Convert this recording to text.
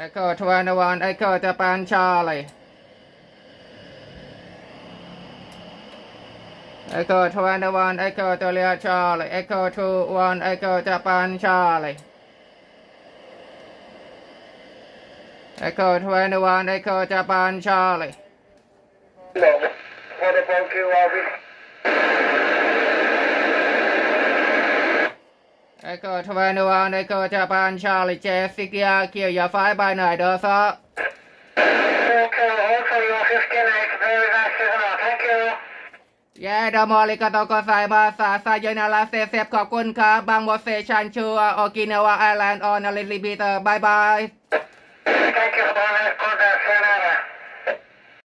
Echo 21, Echo Japan Charlie. Echo 21, Echo Juliet Charlie. Echo 21, Echo Japan Charlie. Echo 21, Echo Japan Charlie. Vodafone QRV. Echo 21, Echo Japan Charlie. Jessica, kill your five by night, does up. Okay, hopefully you're 58, very nice signal, thank you. เย้ดามอริกาโตโกไซมาสาซายนาลาเซเซฟขอบคุณครับบางโมเซชันชัวโอกินาวาไอแลนด์ออนอลิลิบิเตอร์บายบาย